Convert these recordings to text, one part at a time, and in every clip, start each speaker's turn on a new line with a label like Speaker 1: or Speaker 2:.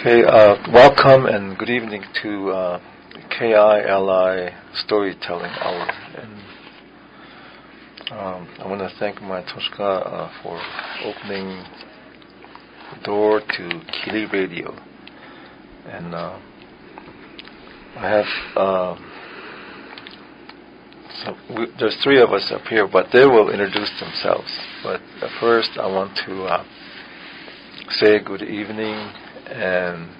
Speaker 1: Okay, uh, welcome and good evening to uh, KILI Storytelling Hour. And um, I want to thank my Toshka uh, for opening the door to Kili Radio. And uh, I have uh, some, we, there's three of us up here, but they will introduce themselves. But first, I want to uh, say good evening and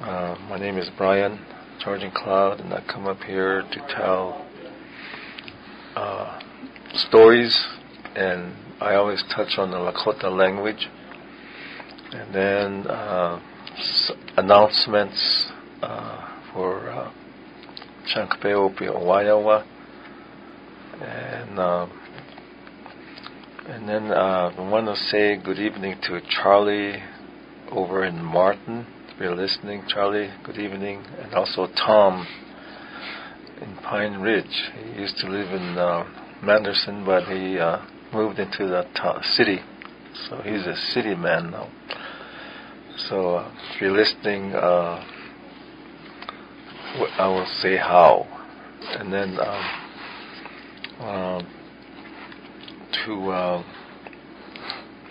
Speaker 1: uh, my name is Brian Charging Cloud, and I come up here to tell uh, stories, and I always touch on the Lakota language, and then uh, s- announcements uh, for uh, Chankpeopi Owayawa, and um, and then uh, I want to say good evening to Charlie over in Martin. You're listening, Charlie, good evening. And also Tom in Pine Ridge. He used to live in uh, Manderson, but he uh, moved into the to- city. So he's a city man now. So uh, if you're listening, uh, I will say how. And then um, um, to uh,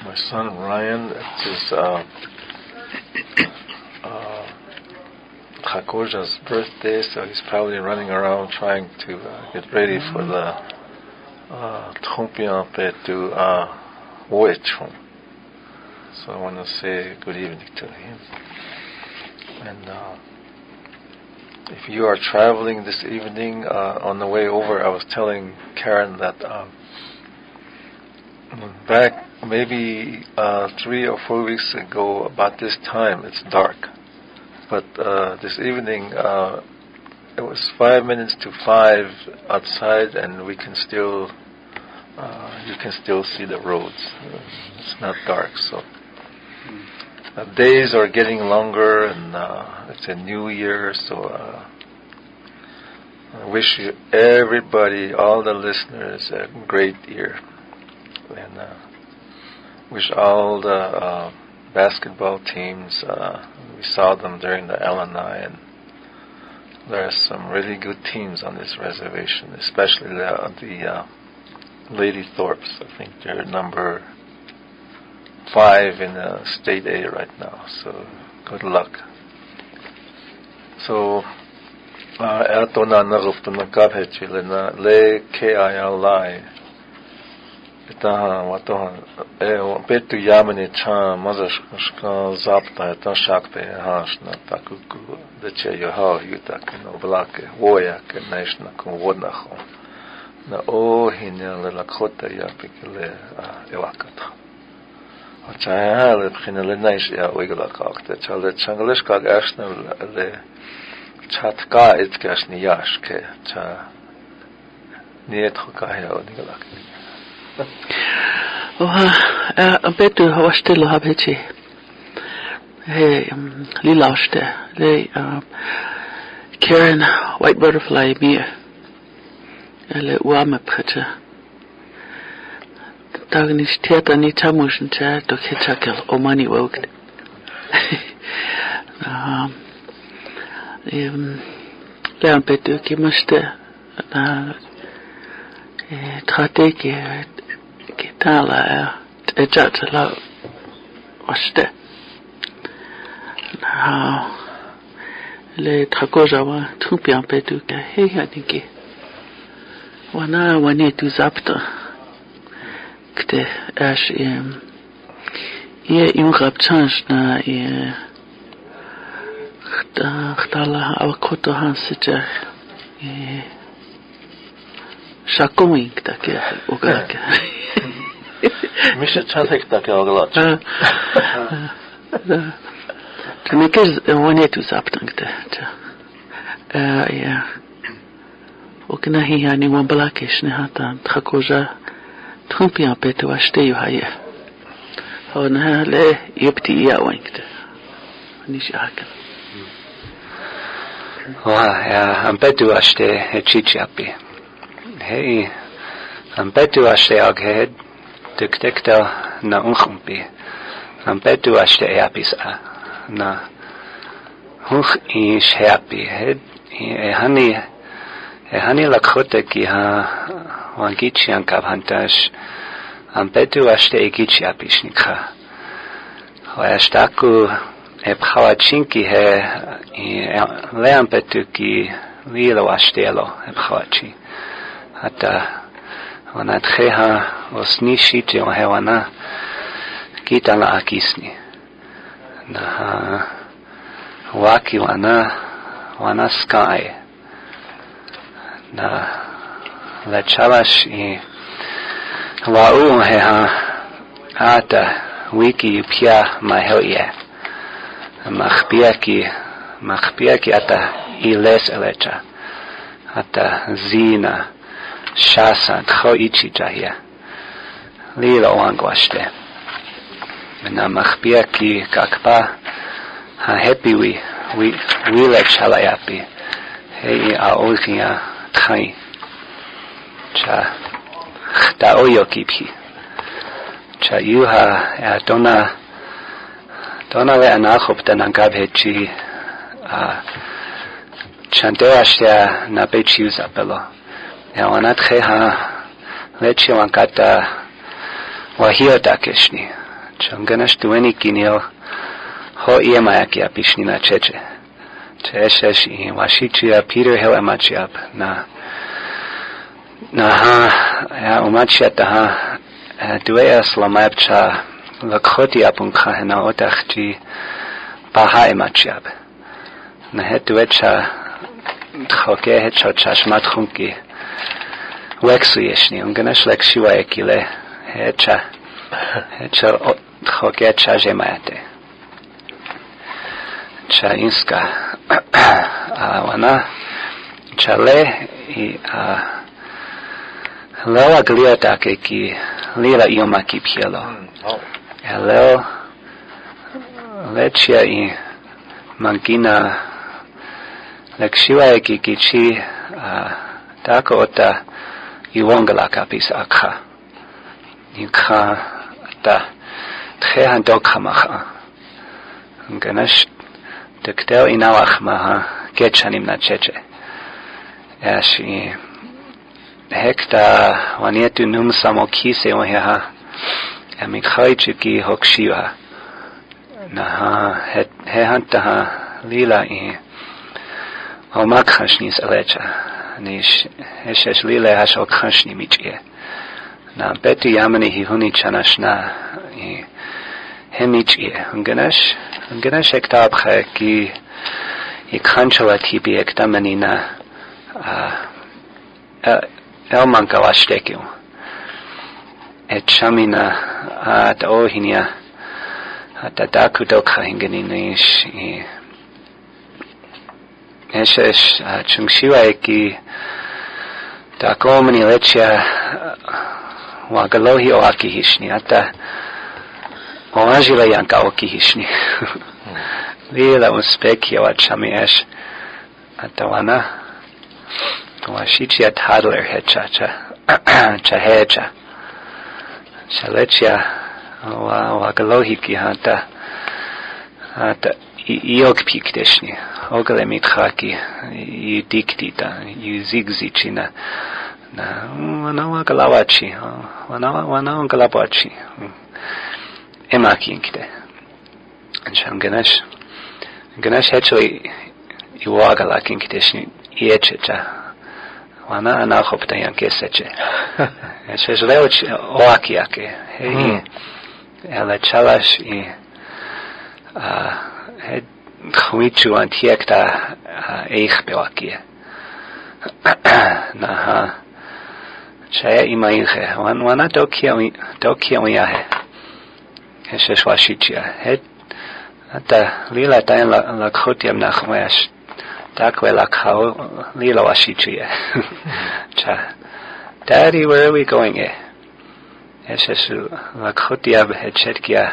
Speaker 1: my son Ryan, it's his uh, birthday, so he's probably running around trying to uh, get ready for the Trompion to uh, Woechung. So I want to say good evening to him. And uh, if you are traveling this evening uh, on the way over, I was telling Karen that um, back maybe uh, three or four weeks ago, about this time, it's dark. But uh, this evening, uh, it was five minutes to five outside, and we can still, uh, you can still see the roads. It's not dark, so. Days are getting longer, and uh, it's a new year, so uh, I wish you everybody, all the listeners, a great year and wish all the uh, basketball teams. Uh, we saw them during the LNI, and there are some really good teams on this reservation, especially the, the uh, Lady Thorpes. I think they're number five in the state A right now. So good luck. So. KILI Itaha watoha eu petu yamani cha maza shka zapta eta shakte hashna takuku de che yoha yuta kino vlake voya ke neshna kun vodnaho na o hinya le lakhota ya pikele evakat a cha e, le khina le nesh ya oigla kakte cha le changlish kag ashna le chatka itkash niyash ke cha niet khaka ya oigla
Speaker 2: kakte Uha, ambetu hawastelo habeti. He li lauste le Karen White Butterfly mere eller uame prætter. Dagen is tæt og ni tamusen tæt, du kan takke om man i en Lærer bedt du ikke måske, når træt ikke ki täällä ja Ejatsella vaste. Nää le trakoja wa tupian petu ka heja niki. Wana wani tu zapta. Kte äs im ye im rapchans na ye khta khtala avakoto hansitja. Shakomink takia, ukakia. مش
Speaker 1: تشانك تاك اغلاط Там
Speaker 2: и кез вонету саптангта. Э я. وكنا هي يعني وان بلاكش نهاتا تخكوجا تخمبي عم بيتو اشتيو هاي هون ها ليه يبتي يا وينكت نيش
Speaker 3: هاكا وا يا عم بيتو اشتي تشيتشي ابي هي عم بيتو اشتي اغهد tuktekta na unchumpi. Am petu ashte eapis a. Na hunch ish heapi. Hed e ehani lakhote ki ha wangichi ankav hantash. Am petu ashte egichi apish nikha. Ho ashtaku ebchawachinki he leam petu ki lilo ashtelo ebchawachi. Hata ונתחיה אוסני שיטי או הוונה גיטה לאקיסני. וואקי ונה wana sky. Na lechalas i wa u ha ata wiki pia mahelia machpiaki machpiaki ata iles elecha ata zina. shāsān tchō ichi jāhyā. Līla wāngwāshtē. Nā makhpia ki kakpa ha hepi wi wi wila chalayapi. Hei a ozhiya tchai. Cha khta oyo kiphi. Cha yuha a dona dona le anakhop tanangab hechi a chanteashya na pechius apelo. ევანათხეჰა ლეჩევანკატა ვაჰიოტაკეშნი. ჩანგანაშ დუენიკინიო ჰო იემააკია პიშნინა ჩეჩე. ჩეშეში ვაშიჩია პირე ჰელამაჩიაპ ნა ნაჰა უმაჩიატაჰა დუეას ლამაებჩა ლაკხოტი აპუნხაჰნა ოტახჯი ბაჰა ემაჩიაპ ნაჰე დუეჩა თხოკე ჰეჩა ჩაშმათხუნკი Lexuieșni, îngănăș lexiua echile, hecea, hecea, hogecea jemate. Cea inska, a wana, cea le, i a, leoa glia take ki, lila ioma ki pielo. E mm, ja, leo, lecia i mangina, lexiua eki ki ci, a, tako ota, Iwangalaka pisa akha. Nikha ta tchehan dokhamacha. Ganash tektel inawach maha getchanim na cheche. Ashi hekta wanietu num samokise waheha. Amikhaichiki hokshiva. Naha hehantaha lila i. Omakhash nis alecha. ნიშეშ ლილე ჰაშალ ქაშნი მიჭიე ნა ბეტი ამნი ჰუნი ჩანაშნა ჰემიჭიე უნგენაშ უნგენაშ ექტაბხე კი იკანჩალა ტიბი ექტამენინა ა ელმანკალაშტეკიუ ეჩამინა ატოჰინია ატატაკუდოკ ხაინგენინიშ ი Neses Chung Shiwaiki Dakomani Lechia Wagalohi Oaki Hishni Ata Oangila Yanka Oki Hishni Lila Uspekia Wachami Esh Atawana Tuashichia Toddler Hechacha Chahecha Chalechia Wagalohi Kihanta Ata i ogpjiktešnji, oglemit haki i diktita, i zigzičina. Na, ona galavači, ona, ona galavači. Emakinkte. Anšam znači, genaš, genaš hečo i, i uagala kinktešni i ečeča. Ona anahopta jan keseče. Znači, Eče žleoč oakijake. Hej, hmm. e, ele čalaš i... A, ხუიჩუან თიაკთა ეიხბელაკია ნაჰა. ჩაე იმაიხე ვან ვანა დოკიო დოკიოიაჰე ესესვაშიჩია ჰეთ და ლილა დაენ ლაკხოტიამ ნახმეაშ. დაკველა ხაო ლილა ვაშიჩია ჩა. Daddy, where are we going? Es es la khotia hetchekia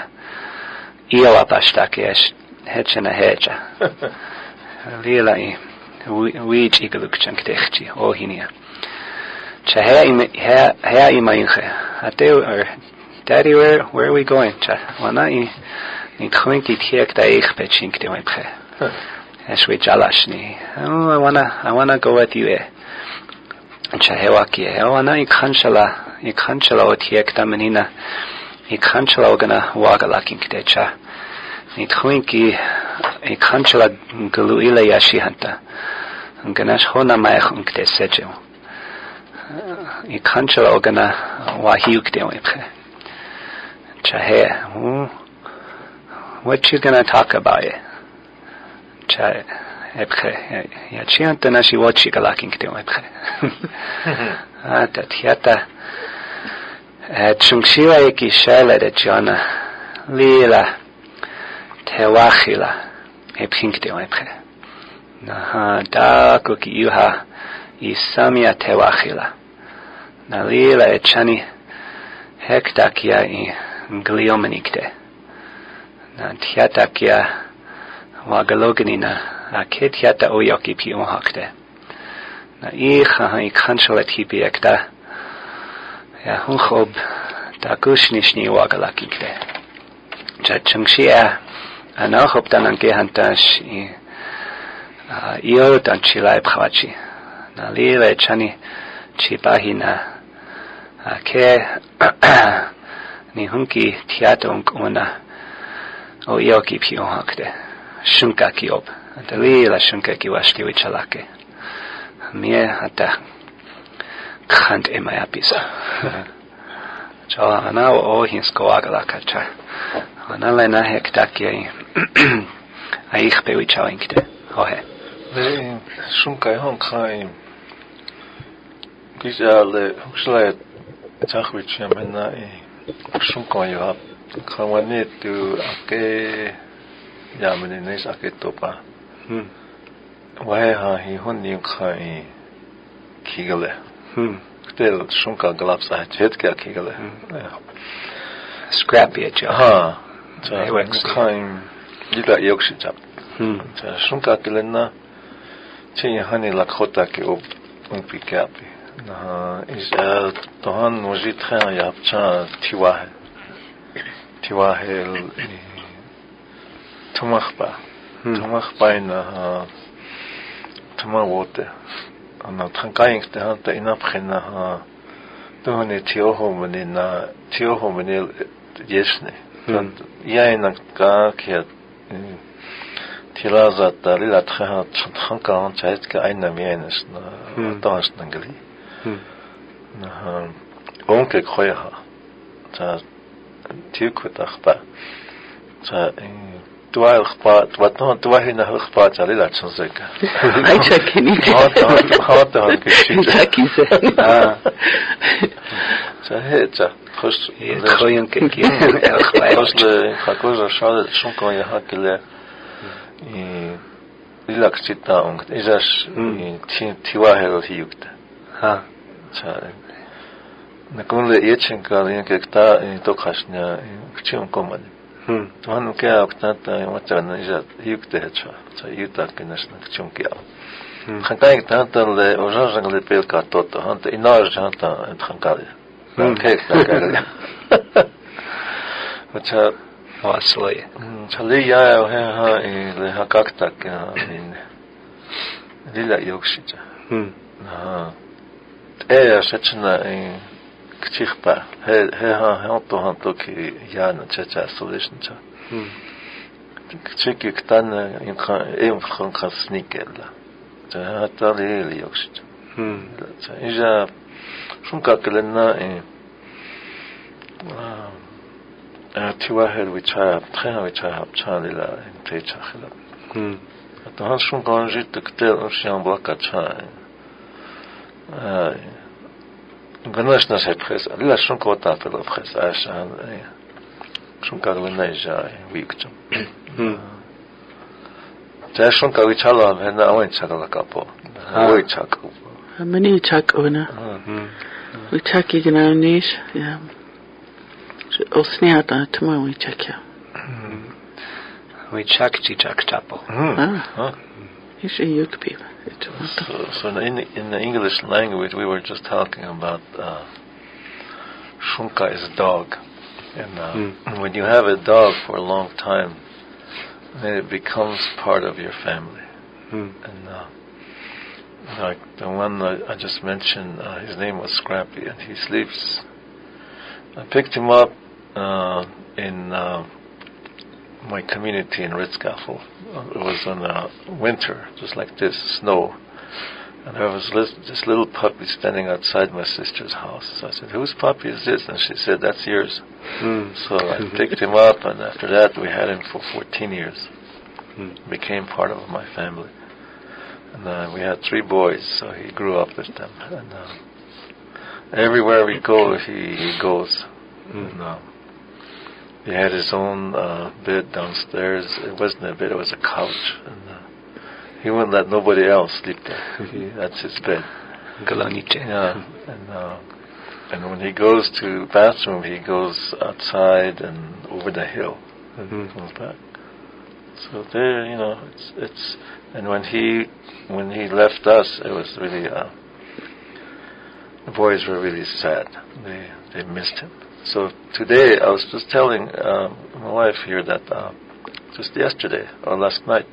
Speaker 3: ila pashtakies es hetchena hecha. Lila i wich igaluk chanktechi ohinia. Cha hea ima hea hea ima inche. Ate or Daddy, where where are we going? Cha wana i in kwenki tiek da ich betchink de wepche. Eshwe jalashni. Oh, I wanna, I wanna go with you. eh. Chahewaki. Oh, ana ikhanshala, ikhanshala otiekta menina. Ikhanshala ogana wagalakin kdecha. ითხვინკი იკხამჩლა გლუილა იაშიჰანტა გნაშ ხონა მაეხუნკდე სეჯეო იკხამჩლა ოგნა ვაჰიუკდე ვიფხე ჩაჰე what she's going to talk about it ჩა ეფხე იაჩიანტა ნაში ვაჩი გალაკინკდე ვიფხე ატა თიატა ჩუნქშივა ეკი შალერე ჯანა ლილა tewahila ephinkte onepre naha dako ki iha isamia tewahila nalila echani hektakia i gliomenikte na tiatakia wagalognina aketiata oyoki pi onhakte na iha i kanchalet hipi ekta ja hunchob takushni shni wagalakikte chachangshia nachoptanan kehantás ioltan csi lájbhavacsi. Na léle csani csi pahina ke ni hunki tiatunk una o ioki piohakte. Sunka kiob. Te léle sunka kivaski vicsalake. Mie hata khant emajapisa. Chalana o ohinskoaglakacha. Analena hektakiai. Aihpe
Speaker 1: wichalinkte. Ohe. Det sjunker omkring. Gizale, huxle, tachwich yamena i sjunker jo ab. Kramane du ake yamene nes ake topa.
Speaker 3: Hmm.
Speaker 1: wa ha hi hundi kai kigale.
Speaker 3: Hmm.
Speaker 1: Det är sjunka glafsa här. Det
Speaker 3: är ett kigale.
Speaker 1: Scrappy ett
Speaker 3: jobb. Ha.
Speaker 1: Det är ju också.
Speaker 3: Kain.
Speaker 1: Det är ju också ett jobb. Det är sjunka kigalena. Det är han i lakota ki upp i kappi. Is är då
Speaker 3: han
Speaker 1: nozit här i apcha tiwahe. Tiwahe. Tumachpa. Tumachpa i naha. Tumawote. Tumawote. ана тангаингтэй ханта инапхина ха тооны
Speaker 3: тиохомны
Speaker 1: на тиохомны ясны яинагка кет тилазата лилатха тангаан чайтка айна миэнэс на тааш
Speaker 3: нангли
Speaker 1: на онке хоя за тиокотахта за tua ikhfa tua
Speaker 2: ton tua
Speaker 1: hina ikhfa chali la
Speaker 2: chunzeka ai
Speaker 1: chakini hot hot hot
Speaker 3: hot kishi chaki
Speaker 1: se ha chahecha خوش خویم که کیم خوش خاکوز شاد شون کن یه هاکل
Speaker 3: ریلاکس
Speaker 1: چیتا اونگت ایزاش تیواه هلو هیوکت ها چاره نکن
Speaker 3: لیه
Speaker 1: چنکا لیه که کتا تو خشنیا کچیم کمانی Hm. hm, han keaqtata
Speaker 3: wachana
Speaker 1: isat yuktecha cha yuta kinasnak chunkiao. Han kai tata
Speaker 3: le
Speaker 1: ojajang le pel
Speaker 3: ka
Speaker 1: toto han te inaj han hm. ta trankal. Han kai trankal. Wacha waslay.
Speaker 3: Chali
Speaker 1: ya e he ha le hakakta e, in lila yokshita. Hm.
Speaker 3: Ha.
Speaker 1: Te shachna in kha em khon kha snikela. Ta ha ta le le yokshija.
Speaker 3: Hmm.
Speaker 1: Ta ija shunka kelena e tiwa her wicha tkhena wicha hap chalila in te chakhala.
Speaker 3: Hmm.
Speaker 1: Ато хан шун ганжи тктел шян блака чай. Ай. Ганаш нас хепхес. Ла шун кота фел хепхес ашан. Шун кагле найжай викчум.
Speaker 3: Hmm.
Speaker 1: Та шун кави чала хена авен чагала капо. Ой чак.
Speaker 2: Mani chak ona.
Speaker 3: Hmm.
Speaker 2: We chaki gana nish. Ya. Osniata tuma we chakya.
Speaker 3: We chak chi chak chapo.
Speaker 2: Ish yuk piva. It was.
Speaker 1: So, so in in the English language, we were just talking about uh, shunka is a dog, and uh, when you have a dog for a long time, then it becomes part of your family.
Speaker 3: Hmm.
Speaker 1: And uh, like the one I, I just mentioned, uh, his name was Scrappy, and he sleeps. I picked him up uh, in uh, my community in Ritzgaffel. It was in uh, winter, just like this, snow. And there was this little puppy standing outside my sister's house. So I said, "Whose puppy is this?" And she said, "That's yours."
Speaker 3: Hmm.
Speaker 1: So I picked him up, and after that, we had him for 14 years.
Speaker 3: Hmm.
Speaker 1: Became part of my family. And uh, we had three boys, so he grew up with them. And uh, everywhere we go, he, he goes. And,
Speaker 3: Hmm.
Speaker 1: uh, he had his own uh, bed downstairs. It wasn't a bed; it was a couch. And uh, he wouldn't let nobody else sleep there. He, that's his bed.
Speaker 3: Galonice.
Speaker 1: Yeah, and uh, and when he goes to bathroom, he goes outside and over the hill and
Speaker 3: Mhm.
Speaker 1: comes back. So there, you know, it's it's. And when he when he left us, it was really uh, the boys were really sad. They they missed him. So today, I was just telling uh, my wife here that uh, just yesterday or last night,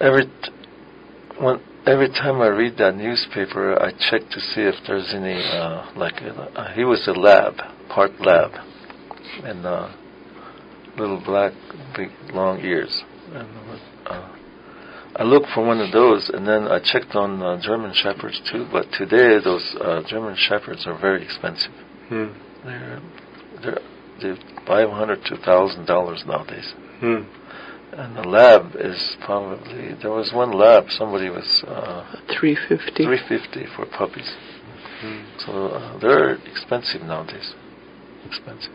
Speaker 1: every t- when every time I read that newspaper, I check to see if there's any uh, like uh, he was a lab, part lab, and uh, little black, big, long ears. And uh, I looked for one of those, and then I checked on uh, German shepherds too. But today, those uh, German shepherds are very expensive.
Speaker 3: Hmm.
Speaker 1: They're they're they're five hundred to thousand dollars nowadays.
Speaker 3: Hmm.
Speaker 1: And the lab is probably there was one lab somebody was uh,
Speaker 2: 350.
Speaker 1: three fifty for puppies.
Speaker 3: Hmm.
Speaker 1: So uh, they're expensive nowadays. Expensive.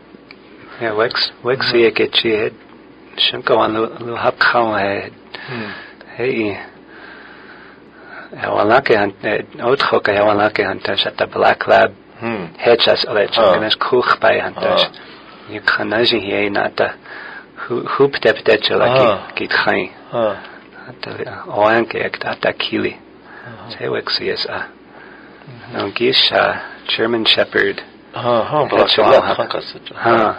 Speaker 3: Yeah, Wex, Wex ie ke chi het shinko an lu lu hap khau he hey ja wala ke han out kho ke wala ke han ta shat black lab Hm. elektrogenes koek bij
Speaker 1: dus
Speaker 3: je kan nu zien hier na de hoop
Speaker 1: betekent
Speaker 3: dat je eh, oh, dat dat at akili
Speaker 1: heel
Speaker 3: ik zie is a nou gish eh, German Shepherd.
Speaker 1: Ha
Speaker 3: ha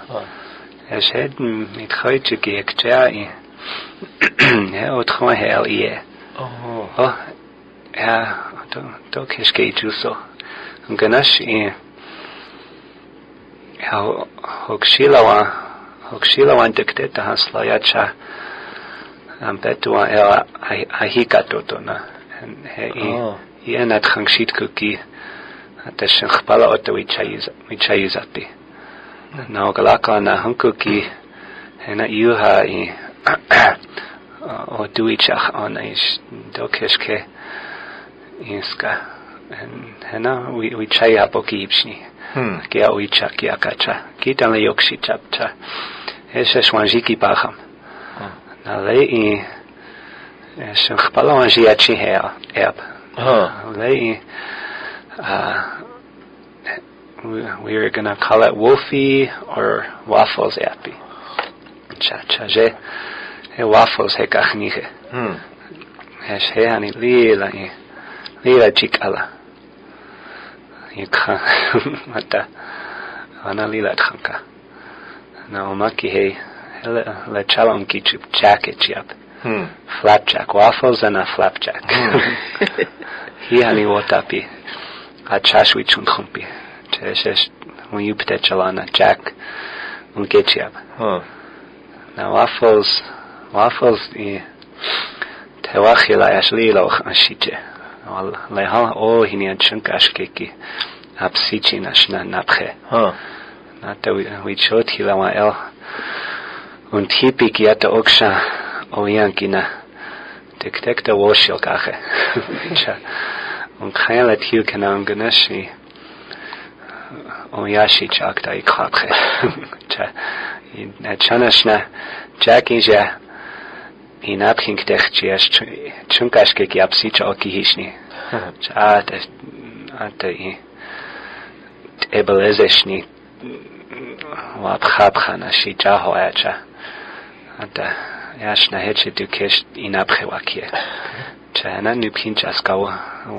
Speaker 1: ha
Speaker 3: Is
Speaker 1: het
Speaker 3: mit heute geekt ja ja het gewoon ie
Speaker 1: oh.
Speaker 3: Ja dat dat is geet zo. Ganesh i Hokshilava Hokshilava dekteta haslayatša ampetua ela ahikatotona. I, i enat hangshitkuki teshen chpala oto vichayizati. Hmm. Na ogalaka na hankuki ena iuha i o duichach ona iš dokeške inska. Hena we we chaya poki ipsni
Speaker 1: Hmm.
Speaker 3: ke a uicha ki akacha ki tan le chapcha ese swanjiki pacham
Speaker 1: Hmm.
Speaker 3: na le i es een gepala an jiachi her eb le i uh we, we were gonna call it Wolfie or Waffles Appy. Cha cha je he Waffles he kachnige.
Speaker 1: Hmm.
Speaker 3: He he ani lila i lila chikala. いうかまた、analila tchanka. Na omaki hei, le chalom kichup chake chiap. Flapjack, waffles and a flapjack. Hiani wotapi, a chashwi chunchumpi. Cheshesh, un yupte chalana, jack, un kechiap.
Speaker 1: Hmm.
Speaker 3: Na waffles, waffles i... Te wachila jash lilo ashiche. lehal, o hinian e shankash keki apsichin ashna napche. Nata wichot hilawa el und hipik yata oksha oyankina tek tek da woshil kache. Und khayalat hiu kana umganashi oyashi chakta ikhapche. Chana e e shna jakin ja inapkin kdechchias chunkaske ki apsich okihishni at at i ebelezeshni ვაფხაბხანაში ჯაჰოაჩა და яшна хече дюкеш инапхевакие ჩანა ნიფინჩასკავა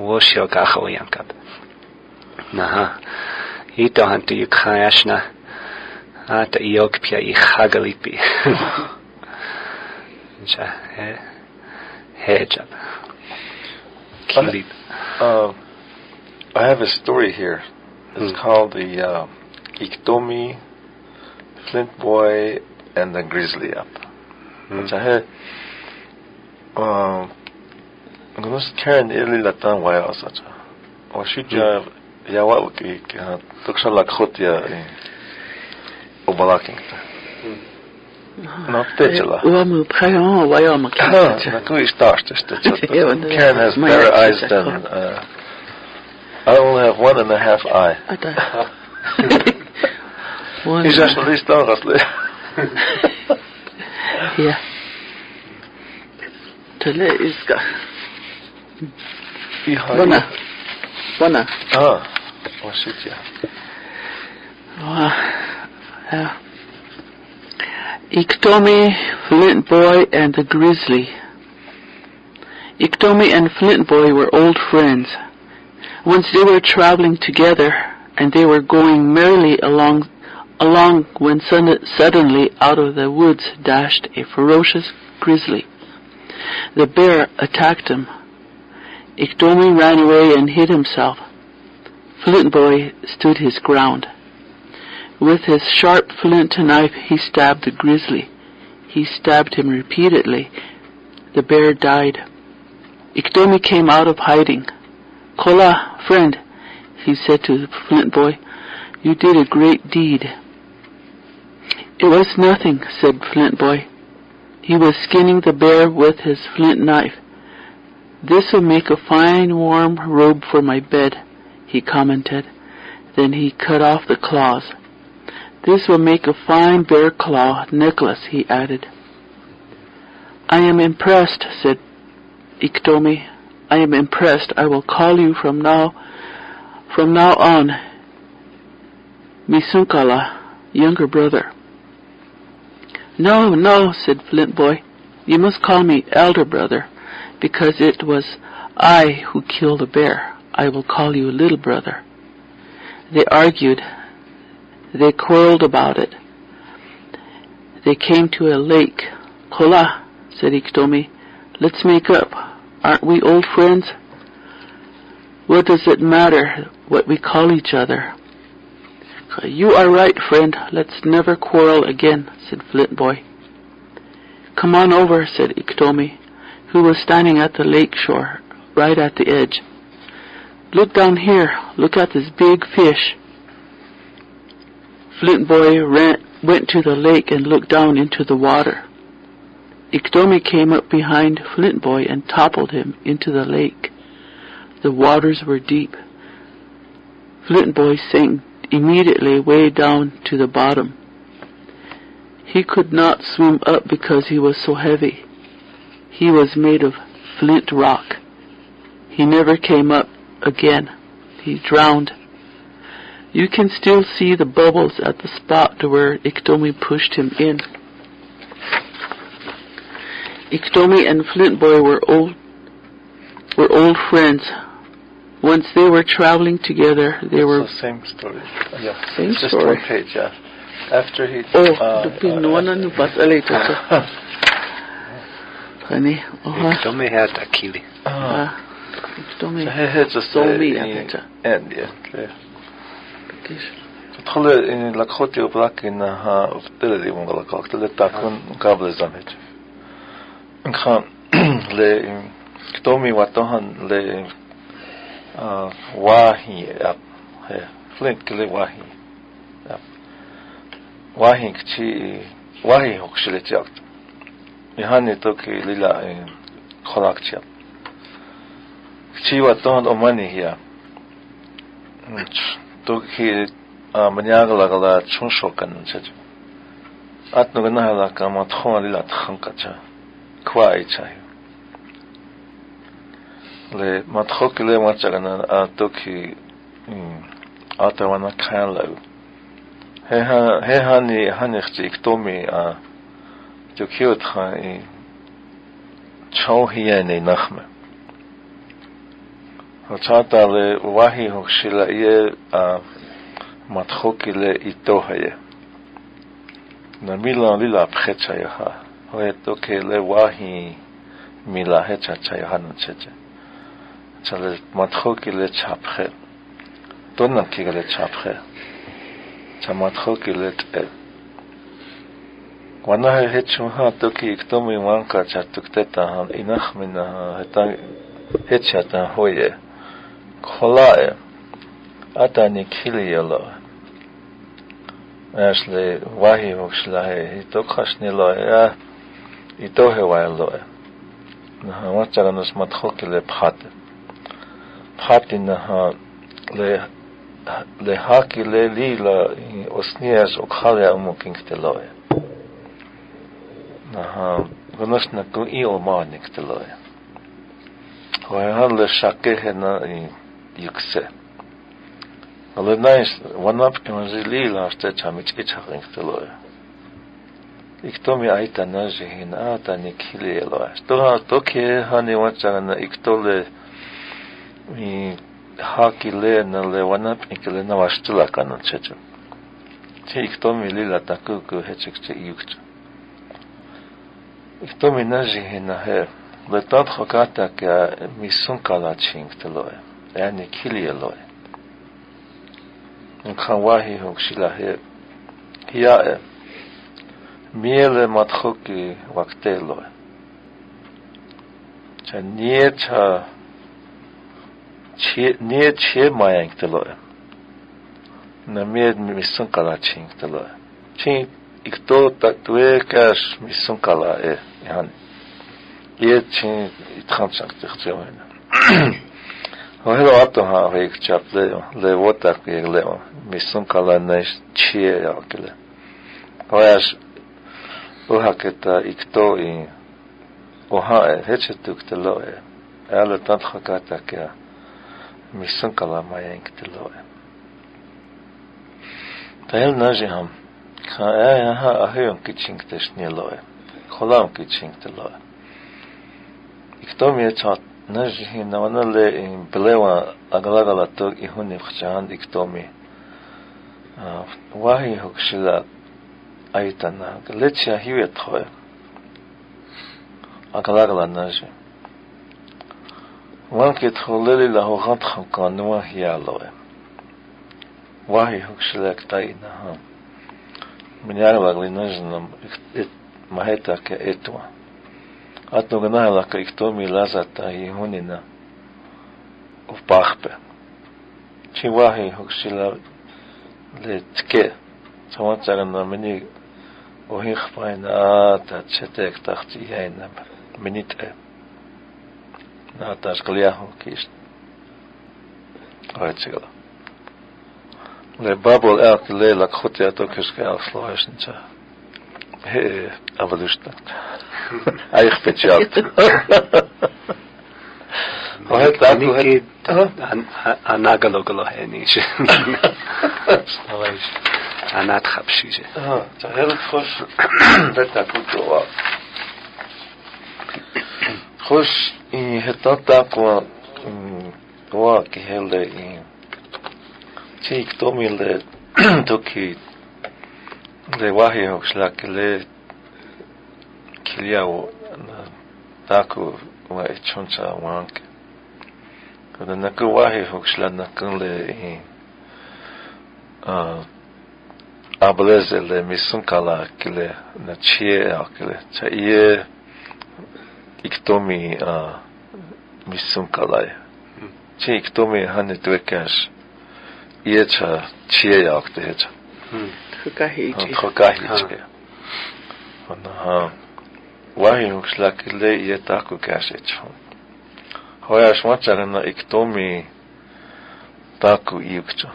Speaker 3: ვოშიო გახოიანკაბ ნაჰა იტო ჰანტი იქააშნა ატ იოკფია იხაგლიპი. He Heja. Kili.
Speaker 1: Uh, I have a story here. It's
Speaker 3: Hmm.
Speaker 1: called the uh, Iktomi, Flint Boy, and the Grizzly Up.
Speaker 3: Hmm.
Speaker 1: which I had. Um, Gunus Karen Ili Latan Waya Sacha. Or should you Yawa Tuksha Lakhotia Obalaking. No, Tejala.
Speaker 2: Wa mu prayo wa yo ma
Speaker 1: Na kui starst
Speaker 2: Yeah, when the-
Speaker 1: Karen has better eyes than. Uh, I only have one and a half eye.
Speaker 2: One.
Speaker 1: He's least honestly.
Speaker 2: Yeah. Tele iska. Bona. Bona.
Speaker 1: Ah, oh shit, yeah.
Speaker 2: Wa. Yeah. Iktomi, Flint Boy, and the Grizzly. Iktomi and Flint Boy were old friends. Once they were traveling together, and they were going merrily along, along when sudden- suddenly out of the woods dashed a ferocious grizzly. The bear attacked him. Iktomi ran away and hid himself. Flint Boy stood his ground. With his sharp flint knife he stabbed the grizzly. He stabbed him repeatedly. The bear died. Iktomi came out of hiding. Kola, friend, he said to the flint boy, you did a great deed. It was nothing, said Flint Boy. He was skinning the bear with his flint knife. This will make a fine warm robe for my bed, he commented. Then he cut off the claws. This will make a fine bear claw necklace, he added. I am impressed, said Iktomi. I am impressed. I will call you from now from now on Misunkala, younger brother. No, no, said Flint Boy. You must call me elder brother, because it was I who killed the bear. I will call you little brother. They argued. They quarreled about it. They came to a lake. Kola, said Iktomi, let's make up. Aren't we old friends? What does it matter what we call each other? You are right, friend. Let's never quarrel again, said Flint Boy. Come on over, said Iktomi, who was standing at the lake shore, right at the edge. Look down here. Look at this big fish. Flint Boy ran, went to the lake and looked down into the water. Iktomi came up behind Flint Boy and toppled him into the lake. The waters were deep. Flint Boy sank immediately way down to the bottom. He could not swim up because he was so heavy. He was made of flint rock. He never came up again. He drowned. You can still see the bubbles at the spot where Iktomi pushed him in. Iktomi and Flint Boy were old were old friends. Once they were traveling together, they were
Speaker 1: So same story. Yeah.
Speaker 2: Same
Speaker 1: it's just
Speaker 2: story.
Speaker 1: one page, yeah. After he.
Speaker 2: Oh,
Speaker 1: uh,
Speaker 2: the pinuana ni pasale to. Honey, oh,
Speaker 3: Iktomi had Akili.
Speaker 1: uh,
Speaker 2: ah, Iktomi.
Speaker 1: so he had just
Speaker 2: So
Speaker 1: uh,
Speaker 2: me,
Speaker 1: in-
Speaker 2: I bet
Speaker 1: and yeah. yeah. تدخل إن لكخوتي وبلاك إنها أفتل من غلقاك تل تكون قبل زمج إن خان ل كتومي واتوهن ل واهي أب فلنت كلي واهي أب واهي كتي واهي هكشلي تياكت يهاني توكي للا خلاك تياب كتي واتوهن أماني هي toki manyagala chunshokan chachu atno ganahala kama tkhon lila tkhanka cha kwai cha le matkhok le machagana atoki atawana khanlau he ha he hani hani khtik tomi a tokyo tkhan chauhiya ne nakhma ჩატალე ვაჰი ხშილა იე მათხოკილე იტოჰაე ნამილა ლილა ფხეჩაიჰა ჰოეტო კელე ვაჰი მილა ჰეჩაჩაიჰა ნუჩეჩე ჩალე მათხოკილე ჩაფხე. დონა კიგელე ჩაფხე ჩამათხოკილე ტე. وانا هيت شو ها توكي يكتمي وانكا تشتكتتا هان انخ من هتا هيت شتا هويه Хлая, ата не килиела. Ашли вахи хокшлахе, и то хашнила, а и то хевайло. Наха, мацара нас матхоки ле пхате. Пхати наха ле ле хаки ле лила, осниас окхаля умукингтелое. Наха, гношна ку и оманик телое. Хоя хан ле шакехе на и yükse. Alınayız, vanap kimazili laşte çamiç içhakin kteloya. Iktomi ayta najihin ata nikhili eloya. Toha toke hani vançana iktole hakile nale vanap nikile navaştıla kanan çeçim. Çe iktomi lila takuku heçikçe yükçe. Iktomi najihin aher. Letat hokata ke misun kalachink teloya. يعني كيلي الله كان واهي هو شيلا هي هي ميل متخوكي وقتيلو نيتا نيت شي ما ينكتلو نميد ميسون كلا تشينكتلو تشين иктоо тактвекаш мисун кала э яны ет чин итхам сактыхтэмэн Oilo ato ha rik chap le le wota ki le misun kala nes chie ya kile. Oyash uha keta ikto i oha e heche tuk te lo e. e Ala tant khakata kia misun kala ma yank te lo e. Tahil naji ham. Kha e, e ha ahyon kichink te shni lo e. Kholam kichink te lo e. Ikto mi e chat نجحي نوانا بلوا اغلغلا توك يهوني فخشان إكتومي واهي هكشلا أيتنا لتشا هيو تخوي أغلغلا نجحي وانكي تخو للي لهو له غط خمكان واهي علوي هكشلا كتاينا هم من يعرف أغلق نجح مهيتا كأتوا At no ganala kaiktomi lazata в бахпе, Чинвахи хокшила ле тке. Цамацага на мини охих пайна ата четек тахти яйна мините. На аташ кляху киш. Айчила. Ле бабол ат ле лакхоти атокешка алслоешница. Э, авалуштат. Eich-Petschaft. Oher
Speaker 3: dat u het an agalogalo heni she. Stalais. Anat khapshi
Speaker 1: she. Ah, tahel khosh beta kutoa. Khosh in hetata kwa wa kehelde in. Chik tomil de toki de wahio shlakle qu'il ovaj, y a au naku wa choncha wank kada naku wahi hokshla nakun le ableze le misun kala kile na chie akile cha ie iktomi a misun kala chi iktomi hane tuekash ie cha chie yakte cha Хокахичке. Хокахичке. ha. Wahinukslakile yetako kasich. Hoyash macharana iktomi taku yukcho.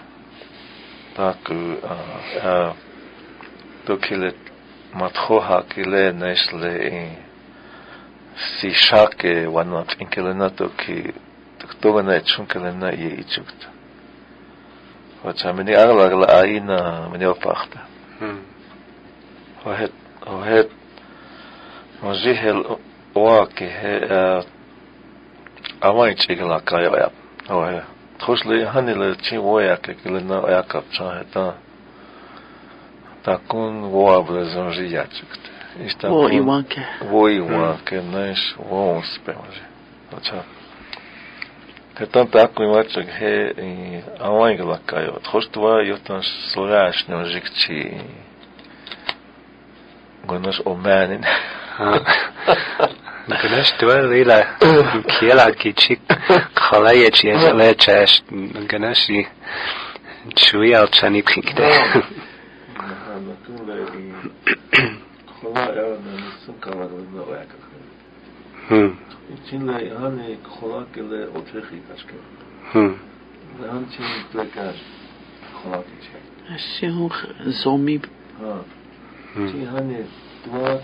Speaker 1: Taku tukile mathoha kile nesle si shake wanat inkelena toki tuktogana chunkelena ye ichukta. Hocha meni agla agla aina meni opachta. Hohet hmm. hohet وجه الواقع أوين تشيك لاكا يا هو هي تخش لي هني لتشي وياك كلنا ياكب شان هتا تكون وابل زنجي ياتشكت Está Voi wanke. Voi wanke, nes vons pemaži. Znači, kad tam tako ima čak he i
Speaker 3: avangela kajo. Tkoš tva jotan slorašnjo žikči. Gonaš omenin. Гнеш дуэр рила кела
Speaker 1: кичи халая чи але чаш гнеш
Speaker 3: и
Speaker 1: чуи ал чани пикде. Хм. Чинлай
Speaker 3: хани
Speaker 1: холакеле отрехи кашке. Хм. дан
Speaker 2: чин плекаш
Speaker 1: холакече.
Speaker 3: Ашиух
Speaker 1: зоми. Ха. Чи хани два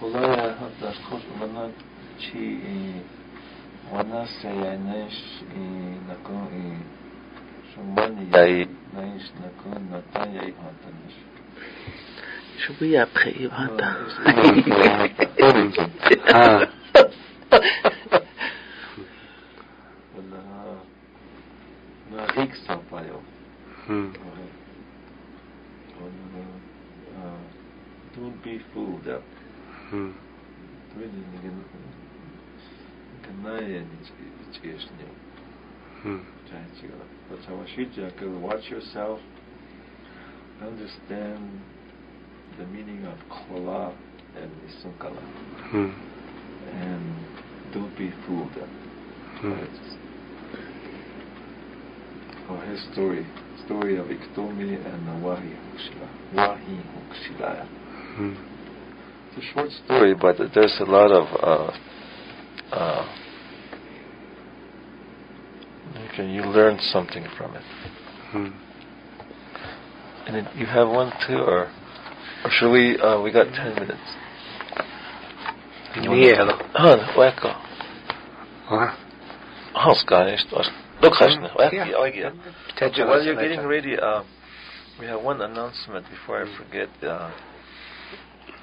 Speaker 1: خدای دستخوش вона чи і вона сяє неш і на кон і шумані яй наїш на кон на та яй
Speaker 2: хантанеш. Щоб я
Speaker 3: приїв
Speaker 1: ханта. Вона на рік
Speaker 3: сам
Speaker 1: палив. Don't be fooled up.
Speaker 3: Hmm.
Speaker 1: Really, каная чешня.
Speaker 3: Hmm.
Speaker 1: But Tawashija, watch yourself, understand the meaning of kola and isunkala,
Speaker 3: Hmm.
Speaker 1: and don't be fooled.
Speaker 3: Hmm.
Speaker 1: For his story, story of Iktomi and the Wahi Hukshila. Wahi Hukshila.
Speaker 3: Hmm.
Speaker 1: It's a short story, but there's a lot of uh, uh, you you learn something from it.
Speaker 3: Hmm.
Speaker 1: And then you have one too, or or should we? Uh, we got ten minutes.
Speaker 3: Mielo.
Speaker 1: Ah, weka.
Speaker 3: Ah.
Speaker 1: Haska is Look, Hashna.
Speaker 3: Yeah.
Speaker 1: Okay, while you're getting ready, uh, we have one announcement before I forget. Uh,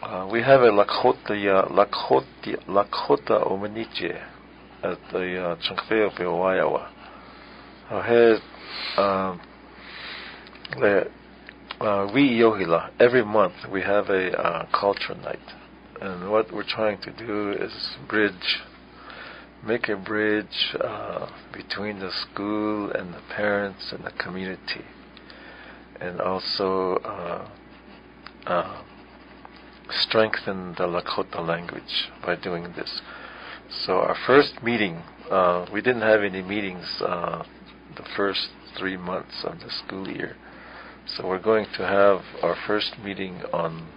Speaker 1: uh, we have a Lakota, uh, Lakota, Lakota Omaniche at the uh, Pewayawa. Uh, here, um, the, uh, we every month we have a uh, culture night. And what we're trying to do is bridge, make a bridge uh, between the school and the parents and the community. And also uh, uh, strengthen the Lakota language by doing this. So our first meeting, uh, we didn't have any meetings uh, the first three months of the school year. So we're going to have our first meeting on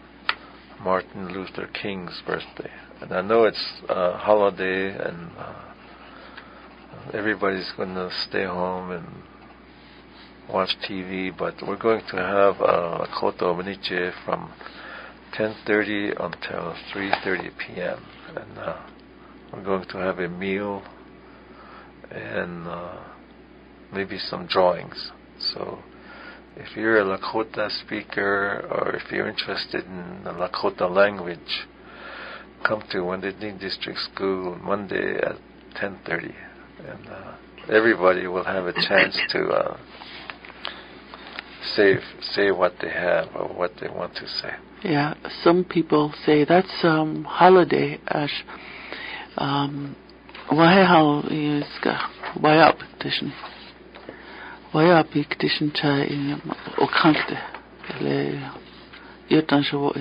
Speaker 1: Martin Luther King's birthday. And I know it's a holiday and uh, everybody's going to stay home and watch TV, but we're going to have a Koto Meniche from 10:30 until 3:30 p.m. and uh, we're going to have a meal and uh, maybe some drawings. So if you're a Lakota speaker or if you're interested in the Lakota language, come to Wounded Knee District School Monday at 10:30, and uh, everybody will have a chance to uh, say say what they have or what they want to say.
Speaker 2: Yeah, some people say that's um holiday as um why how is why up petition why up petition cha in o kankte le yotan so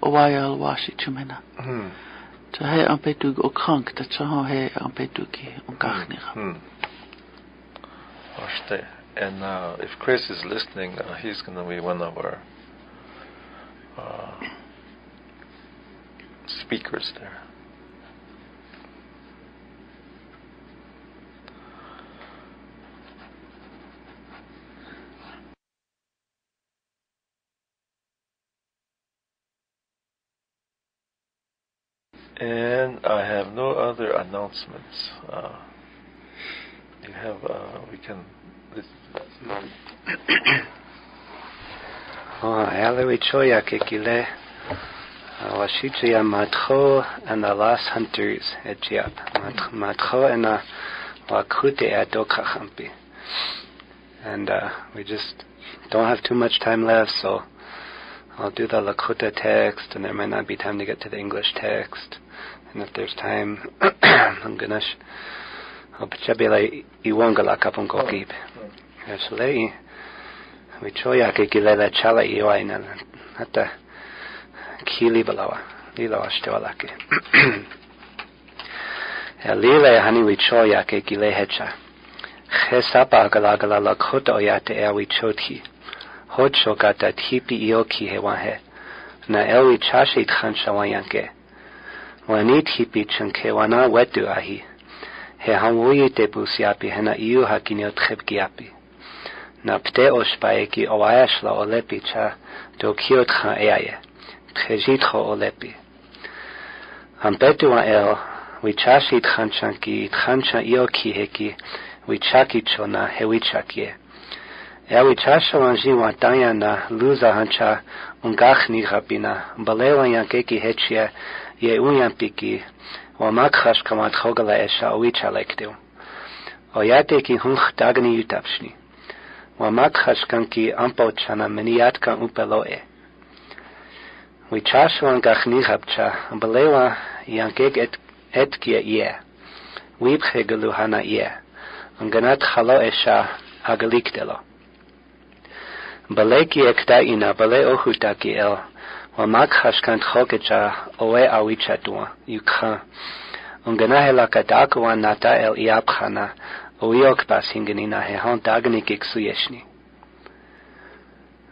Speaker 2: why al washi chumena?
Speaker 1: Hmm.
Speaker 2: cha he an petu
Speaker 1: And uh, if Chris is listening, uh, he's going to be one of our uh, speakers there. And I have no other announcements. You have, uh, we can. This,
Speaker 3: Ellery Choya Kekile. Washichi Matro and the Last Hunters at Jiap. Matro and Wakute at Dokachampi. And uh, we just don't have too much time left, so I'll do the Lakota text, and there might not be time to get to the English text. And if there's time, I'm gonna. Sh- Običa bila i wongala kapon ko kipe. Esle i vičoja ke kilela čala i oajna. Hata kili balava. Lila vašte valake. Ja lila je hani vičoja ke kileheća. Hesapa galagala lakhota ojate ea vičotki. Hočo kata tipi i oki hewahe. Na elvi čaše ithanša wajanke. Wanit hipi čanke wana wetu ahi. ჰე ჰამუი დებულსი აპი ჰენა იუ ჰაკინიო თხებგი აპი ნა პტე ოსპაეკი ოააშლა ოლეპი ჩა დოკიოთ ხა ეაიე თხეჟით ხო ოლეპი. ამ პეტუა ელ ვიჩაში თხანჩანკი თხანჩა იოკი ჰეკი ვიჩაკი ჩონა ჰე ვიჩაკიე. ელი ჩაშოვანჟი ვატაიანა ლუზა ჰანჩა უნგახნი ღაპინა ბალევანიან კეკი ჰეჩია იე უიან პიკი ոմակ խաշկամատ խոգլա էշա ուիչա լեկտեու։ Ոյատեկի հունխ տագնի յուտապշնի։ Ոմակ խաշկանքի ամպոչանա մնի ատկա ուպելո է։ Ուիչաշվան գախնի հապչա, բլեվա յանկեք էտկիա իե։ Ուիպ խեգլու հանա իե։ Անգնատ խալո էշա ագլիկտելո։ Բլեկի էկտա ինա, բլե օխուտակի էլ։ و ما کاش کند خوک چا اوه اوی چا دوا یو کھا und gena hela kadak wa nata el iab khana uiok basingeni na he hon dagni giksu yeshni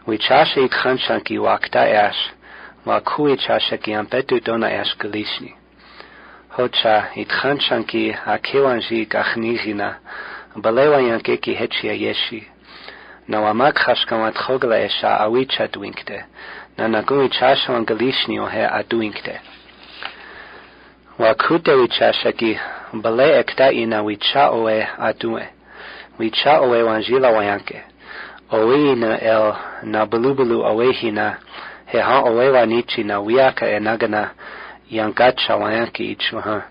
Speaker 3: we chashe it khan shanki wakta ash ma kui chashe ki am petu dona ash gelishni hocha it khan shanki akewanji gakhnizina balewa yanke ki hechia yeshi na wamak khashkamat khogla esha awi chatwinkte na na gui chasha an galishni o ohe aduinkte. chasha ki bale ekta ina wicha oe atue. Wi cha oe wanjila wayanke. Oe ina el na bulubulu oe hina, he ha oe wanichi na wiaka e nagana yankacha wayanke ichuha.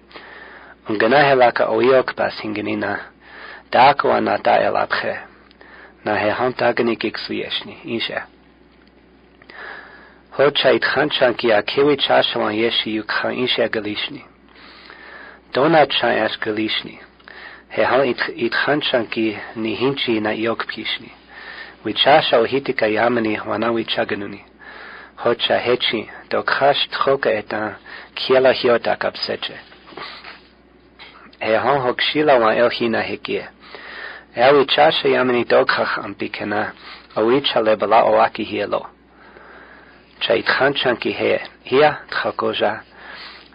Speaker 3: Ungana helaka oiok pas hingenina, dako anata el apche. Na he hantagani kiksuyeshni, insha. הוד שהתחנשן כי הכלי צ'שלון ישיו כאיש הגלישני. דונת שאש גלישני. ההל התחנשן כי נהינצ'י נאיוק פישני. וצ'של היתיקה ימני ונאווי צ'גנוני. הוד שההצ'י דוקחש דחוקה את הכלה היותה קבסצ'ה. ההל הוגשילה ואל הינה הגיעה. אלי צ'שה ימני דוקחך אמפיקנה, אוי צ'לה בלה אוהקי הילה. שהתחנשנקי היה תחקושה,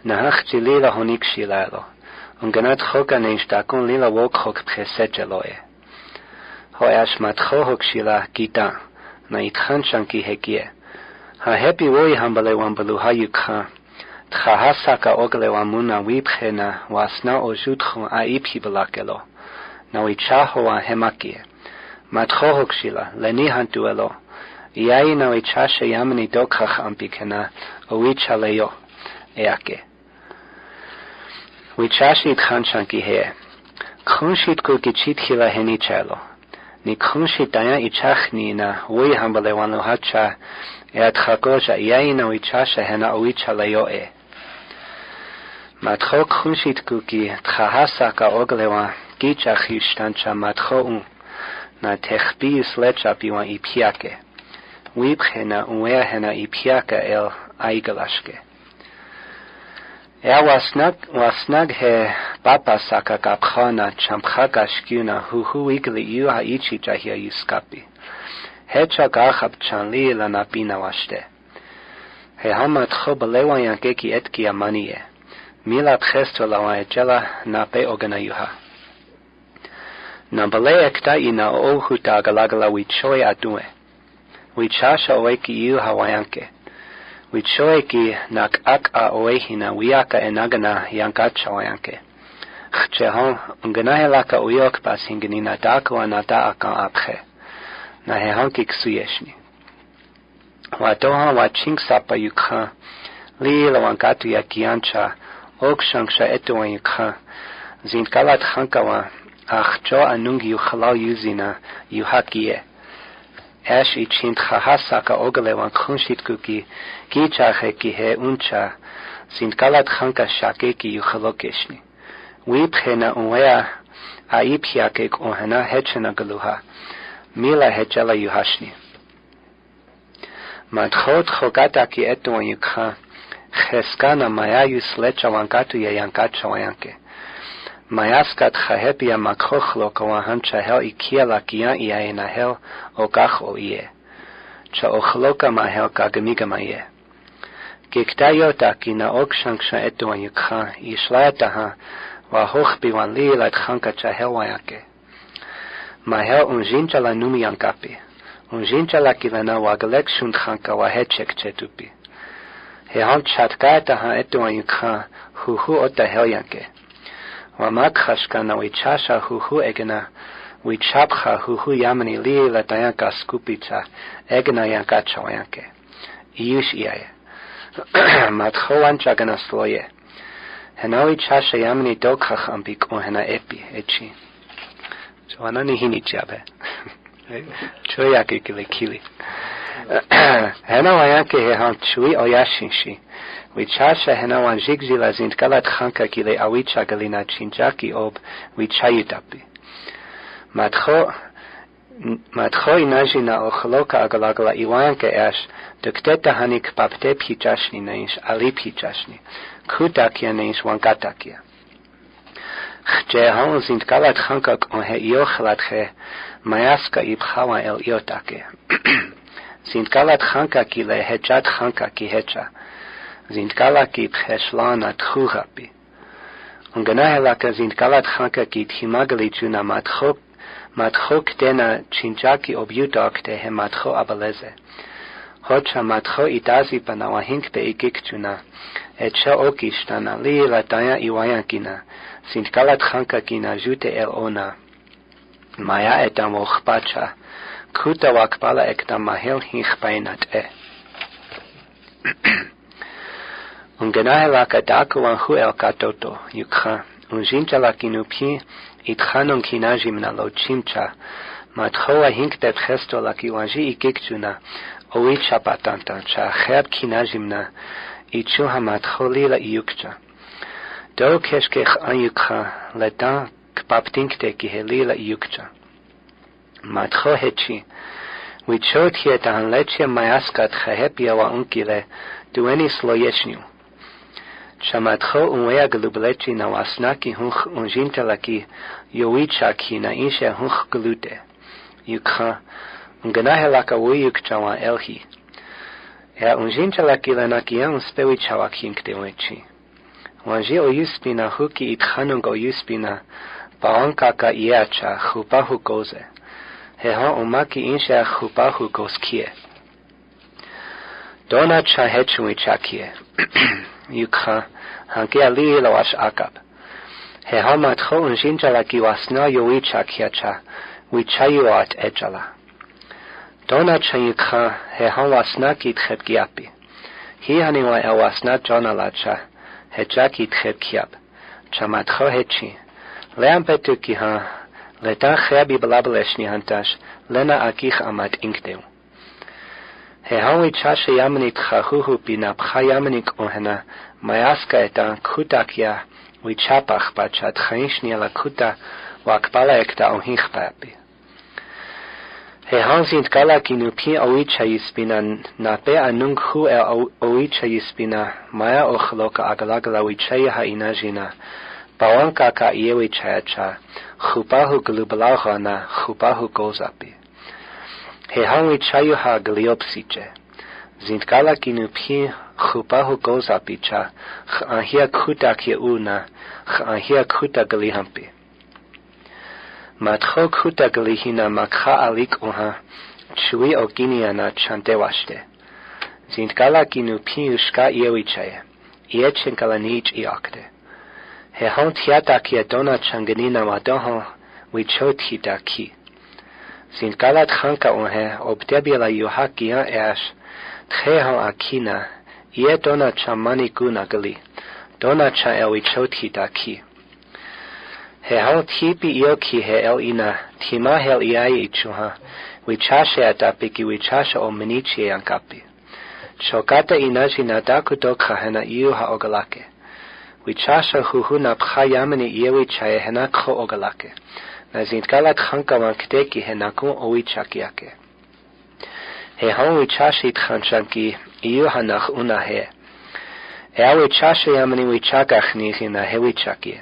Speaker 3: נהכתי לי להוניק שילה לו, ונגנת חוק הנשתקון לי לבוק חוק בחסד שלו. הוי אשמתך הוקשילה גידה, נהתחנשנקי הגיע. ההפי ווי המבלה ומבלו היוקחה. תחהסקה אוגלה ומונה ויבחנה, ואסנה עוזותכו האיפי בלקלו. נאויצ'הו ההמקיה. מתחו הוקשילה, לניהנתו אלו. iaino e chasha yamni dokhach ampikena uichaleyo eake. Uichashit khanshanki he. Khunshit ku kichit khiva heni chalo. Ni khunshit daya ichachni na ui hambale wanu hacha eat khakosha iaino e chasha hena uichaleyo e. Matho khunshit ku ki khahasaka oglewa gichachishtancha matho un. na techbi slecha piwa ipiake. uipgena uehena ipiaka el aigalashke. Er wasnag wasnag he papa saka kapkhana chamkhaka shkuna hu hu igli yuha ichi jahia yuskapi. Hecha gahab chanli lana pina washte. He hamat khob lewayan keki etki amanie. Milat gesto lawan echela na pe ogana yuha. Nambale ekta ina ohu tagalagala wichoy atue. wichasha oeki iu hawayanke wichoeki nak ak a oehina wiaka enagana yankacha oyanke chehon nganahilaka uyok pasingenina dako anata akan apche. Nahehanki ksuyeshni watoha wachink sapa yukha lila wankatu yakiancha okshanksha etuwan yukha zinkalat hankawa ach cho anungi yukhalau yuzina yuhakiye эши чинт хахасака оглеван хуншиткуки кичахеки хе унча синкалат ханка шакеки юхлокешни уипхена уэа аипхиакек охена хечена галуха мила хечала юхашни матхот хокатаки этуан юкха хескана мая юслечаван кату яянкат шаваянке Mayaska tchahepia makrochlo koahan chahel ikiela kian iaenahel okach o ie. Cha ochloka mahel kagmiga maye. Giktayota kina okshanksha etuan yukha ishlataha wa hochbi wan li lat khanka chahel wayake. Mahel unjincha la numi yankapi. Unjincha la kivana wagalek shund khanka wa hechek chetupi. He han chatka taha etuan yukha hu hu ota hel yanke. ვამაკხაშკანა უიჩაშა ჰუჰუ ეგნა უიჩაფხა ჰუჰუ იამნი ლილა დაიანკა სკუპიცა ეგნა იანკა ჩოიანკე იუშ იაე მათხოვან ჩაგანასლოე ჰენავი ჩაშა იამნი დოკხახ ამბიკო ჰენა ეპი ეჩი ჩოვანანი ჰინიჭაბე ჩოიაკი კილე კილი chabe. Choyake kile kili. Hena wayanke he han chui oyashinshi. Wichasha hena wan jigzila sind galat chanka kile awicha galina chinjaki ob wichayutapi. Matcho matcho inajina ochloka agalagala iwanke ash dukteta hanik papte pichashni naish ali pichashni. Kutakia naish wankatakia. Chje hon sind galat chanka on he iochlat he mayaska ibchawa el iotake. Zintkalat Chanka ki lehechat Chanka ki hecha. Zintkala ki tcheshlana tchuchapi. Und ganahelaka Zintkalat Chanka ki tchimagalichuna matchok matchok dena chinchaki objutok tehe matcho abaleze. Hocha matcho itazi panawahink pe ikikchuna. Et sha okishtana li lataya iwayankina. Zintkalat Chanka kina jute el ona. Maya etam ochpacha. כותלק בעל האקדם מהל היכביינת אה. Und genahelak adaku an huel katoto, yukha, und zinjalak inupi, itchanon kinajim na lo chimcha, matchoa hinkdet chestolak iwanji ikikjuna, oit shabatanta, cha cheb kinajimna, ichu hamatcholila iukcha. Do keshkech anyukha, ledan kbabdinkte kihelila iukcha. Ki helila yukcha mat kho hechi we chot hiet an leche mayaskat khahepia wa unkile dueni sloyeshniu Shamatcho unwea galublechi na wasnaki hunch unjintalaki yoichaki na inshe hunch galute. Yukha unganahelaka wuyuk chawa elhi. Ea unjintalaki lanakia unspewi chawak hinkte wechi. Wanji oyuspina huki itchanung oyuspina bawankaka iacha chupahu goze. ჰეჰო უმაკი ინშა ხუპახუ გოსქიე დონა ჩაჰეჩუი ჩაკიე იუკხა ჰანკე ალი ლავაშ აკაბ ჰეჰო მათხო უნშინ ჩალაკი ვასნა იუი ჩაკია ჩა ვი ჩაიოატ ეჭალა დონა ჩაიკხა ჰეჰო ვასნა კითხებ კიაპი ჰიანე ვა ევასნა ჩონალაჩა ჰეჭაკი თხებ კიაპ ჩამათხო ჰეჩი ლამპეტუკი ჰა והייתה אחריה בלבל אשני הנטש, לנה אגיך עמד אינקדהו. ההאו איצ'ה שימנית חרוהו בנפחה ימניק אוהנה, מייסקה את הקוטקיה, ויצ'פח בת שעת חיים שנייה לקוטה, והקבלה אקדה אוהיך באבי. Hehan sind galakinu pi awichayispina nape anung hu e awichayispina maya ochloka agalagala wichaya hainajina bawanka ka iewichayacha chupa hu glublahana chupa hu gozapi. He hangi chayu ha gliopsiche. Zintgala kinuphi chupa hu gozapi cha chanhia kuta ki una chanhia kuta glihampi. Matho kuta glihina makha alik oha chui oginiana chantewashte. Zintgala kinuphi ushka iewichaye. Iechenkalanich iakte. he hauntiataki e dona changenina madohan wi chothitaki sin kalat hanka onhe obtebila yohakia eash tchehan akina ie dona chamani gunagali dona cha e wi chothitaki he hauntipi ioki he el ina tima hel iai ichuha wi chashe atapiki wi chasha o menichi ankapi. Chokata inajina daku dokha hena iuha ogalake. Wichasha huhunap chayamini yewi chaye henak ho ogalake. Nazinkalak hankavan kteki henakum oichakiake. He han wichashit hanchanki iuhanach unahe. Eawi chasha yamini wichakachnihina hewichakie.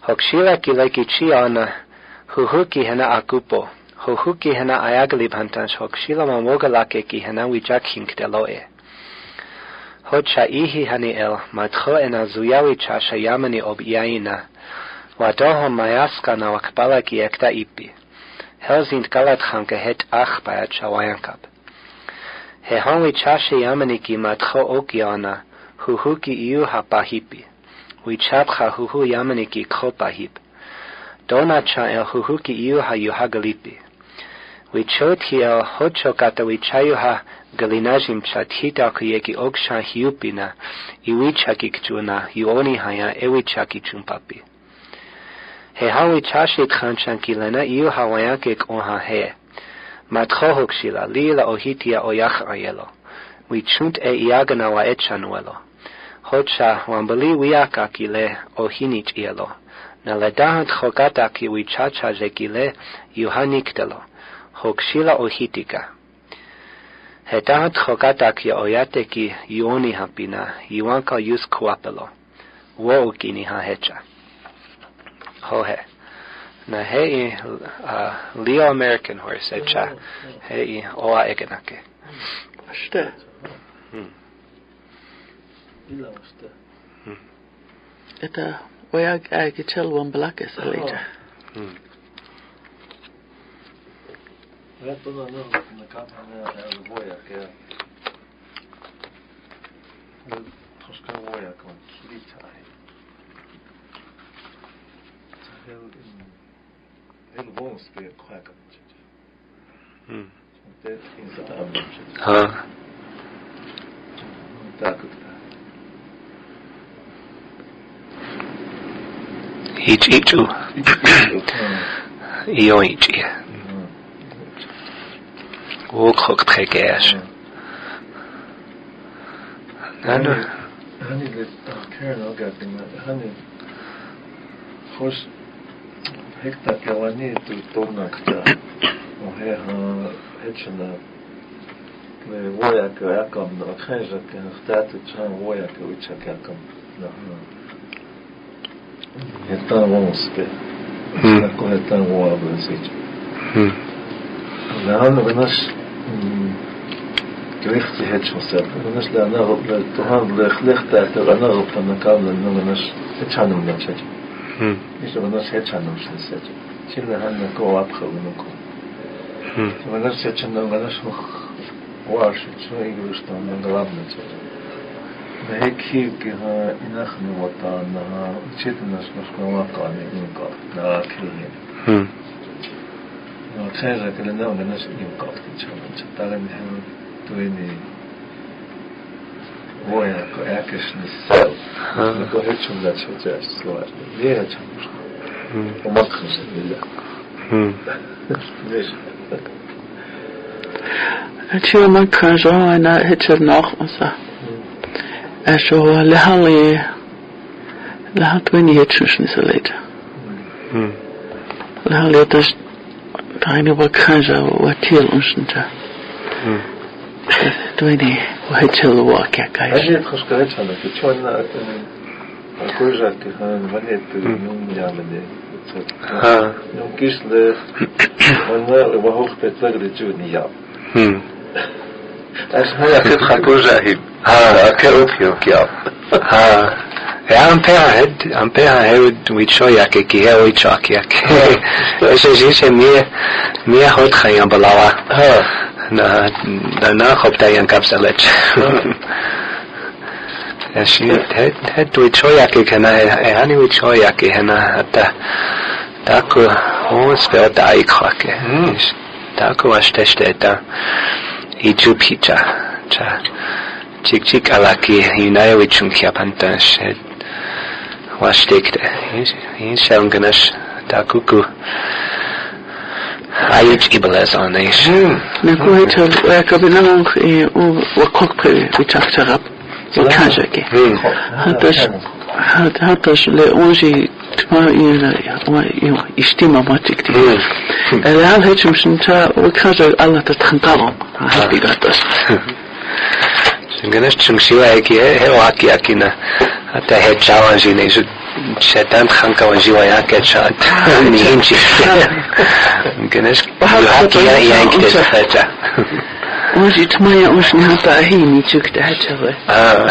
Speaker 3: Hokshila kileki chiana huhuki hena akupo. Huhuki hena ayaglib hantans hokshila mamogalake ki hena wichakhinkteloe. Hocha ihi hani el matcho ena zuyawi chasha yamani ob iaina. Wadoho mayaska na wakbala ki ekta ipi. Helzint galat chanke het ach bayat shawayankab. He honwi chasha yamani ki matcho okiana, huhu ki iu hapahipi. We chapcha huhu yamani ki kopahip. Dona cha el huhu ki iu ha yuhagalipi. We chot hi el hocho kata we galinasim chathita kiyeki oksha hiupina iwichaki kchuna ioni haya ewichaki chumpapi he hawi chashi khanchan kilena iu hawaya ke koha he matkhohokshila lila ohitia oyakh ayelo we chunt e iagana wa echanuelo hocha wambali wiaka kile ohinich ielo na ledahat khokata ki wichacha zekile yuhaniktelo hokshila ohitika Hedahat chogata ki oyate ki yuoni hapina, yuanka yus kuapelo. Wo ukini ha hecha. Hohe. Na hei uh, Leo American horse hecha. Hei oa egenake.
Speaker 2: Ashte.
Speaker 3: Hmm. Hmm.
Speaker 2: Eta wayag agi chelwan balakes alita.
Speaker 3: Hmm.
Speaker 1: Rätt om den undersökande kan han elvojakin ja koska voijak on kivitai. Se on elvonski
Speaker 3: kaikamitset.
Speaker 1: Mm. Teetkin sitä ammukset.
Speaker 3: Ha. Tää kyllä. Ichichu. Ioichi. Woolcock Tregesh. ನಾನು
Speaker 1: חוש הקטה כלנית וטונה קטה, מוהה העת שלה. Войака, яком, хежак, хтати, чам, вояка, вичак, яком. И там он спит. Такое там вообразить. Да, он выносит voya que ucha que yakam no Então vamos ver.
Speaker 3: Hmm.
Speaker 1: Na corretan voa brasileiro.
Speaker 3: Hmm.
Speaker 1: لأن بناش كريختي هيتش مسافر بناش لأنا غب تهان لخليخ تاعتر أنا غب فانا كامل إنه بناش هيتش عنهم نتشج
Speaker 3: Hmm.
Speaker 1: إيش بناش هيتش عنهم شنسج شيل هانا كو أبخل ونكو
Speaker 3: Hmm.
Speaker 1: بناش هيتش عنهم بناش مخ وارش شو يقولش تام من غلاب نتشج هيك هيك ها إنخن وطان ها تشيت الناس مش كواقع نينكا نا كلين
Speaker 3: Hmm.
Speaker 1: خير كلنا وناس يوقف إن شاء الله تشتغل نحن تويني ويا كأكش نسال نكو هيك księża klęnęły nasze imkowki, czytałem tujni военко,
Speaker 3: якось
Speaker 1: не сел. Не
Speaker 3: говорю,
Speaker 1: чим
Speaker 2: далі це слова. Віра чому ж. Помакнувся нельзя. Чому кажу, вона гечернохмуса. Що
Speaker 3: лягали,
Speaker 2: лягат вині гечушні залежа. Лягали, то ж Tani
Speaker 3: wakaza
Speaker 2: watil unsnta. Dvini watil wakaka.
Speaker 1: Они это сказать надо. Почему она акужа тихан ванет нум ямане.
Speaker 3: Ха.
Speaker 1: Нум кисле. Она вахохпет лагричу ния. Хм. يا
Speaker 3: Hmm.
Speaker 1: أش هيا كيف خاكو جاهب
Speaker 3: Ha.
Speaker 1: أكيد أوكي أوكي
Speaker 3: Ha. Ja, am pea head, am pea head with shoyak ki he oi chak yak. Ese jise mie mie hot khayam balawa.
Speaker 1: ها
Speaker 3: Na na na khopta yan kapsalet. Ja, shi head head with shoyak ki kana e hani with shoyak ki hana hatta taku hos pe ota ai khake. Taku ashteshte ta. Ichu Picha. Cha. Chik chik alaki hinaya with chunkia pantash head. Was stikte. Hier zijn ganas takuku. Ayuch ibalez on ish.
Speaker 2: Na ko hito wa ka binang e o wa kok pe vi tak tarap. O kanja ke. Hatas hatas le onji אשתי ממש הקדימה. לאן עצם שנמצא, הוא יקרא זה על נתת חנטרו,
Speaker 3: Ganesh Chungsiwa Eki, Heo Aki Akina, Ata He Chawan Jine, Shaitan Khanka Wajiwa Yake Chat, Nihinchi. Ganesh, Yuhaki Yanki Hacha.
Speaker 2: Ons iets mooier ons niet had daar heen, niet zoek te.
Speaker 3: Ah.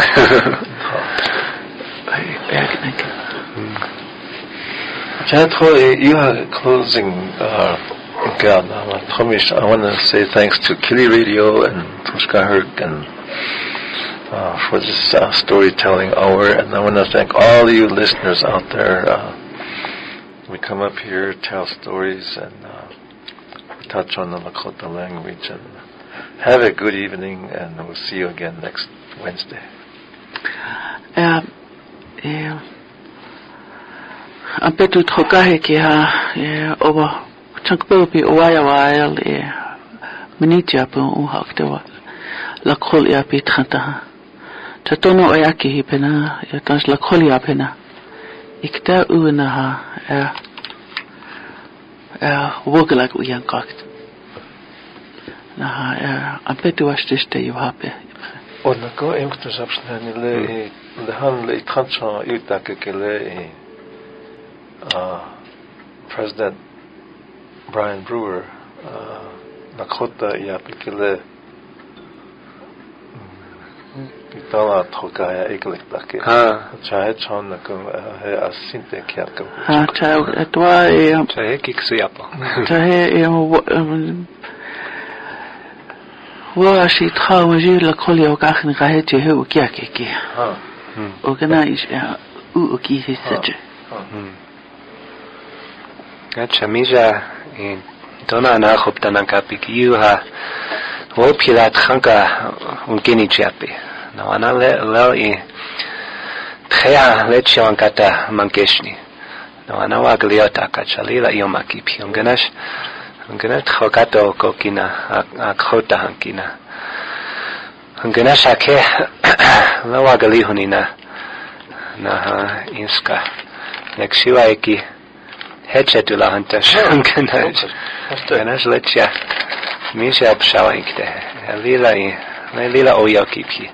Speaker 2: Bij Bergen, denk.
Speaker 1: Jatho, you are closing uh, God, I want to say thanks to Kili Radio and Tushka Herc and uh, for this uh, storytelling hour, and I want to thank all you listeners out there. Uh, we come up here, tell stories, and uh, touch on the Lakota language, and have a good evening, and we'll see you again next Wednesday.
Speaker 2: Ja, ja. ampetu trokahe ki ha e oba chankpeu pi owaya wael e minitia pu uhak tewa la khol ya pi tranta tatono ayaki hi pena ya tans la khol ya pena ikta uena ha e e wogelak uyan kakt na ha e ampetu washtiste yu hape
Speaker 1: Однако, им, кто собственно, не ле, да хан ле и транчо, и так, как ле, uh, President Brian Brewer Lakota ya pikile Pitala tokaya eklik dake.
Speaker 3: Ha.
Speaker 1: Chahe chon nakum he asinte kyakum.
Speaker 2: Ha chahe etwa e
Speaker 3: chahe kiksi
Speaker 2: apa. Chahe e wo ashi tha waji la kholi o kakh ni kahe che he o kya ke ke.
Speaker 1: Ha.
Speaker 2: O kana is u o ki se sache.
Speaker 3: Ha. gachamilla dona na hoptana kapikiuha wopilat khanka unkini chapi no ana le le i tkhea lechion kata mankeshni no ana wagliota kachalila iomaki pionganash unganash khokato kokina akhota hankina unganash akhe la waglihunina na inska nexiwa eki hedzetül a hantas ankanás. Ankanás lecsá. Mi se absáink te. Lila i. Lila ojakiphi.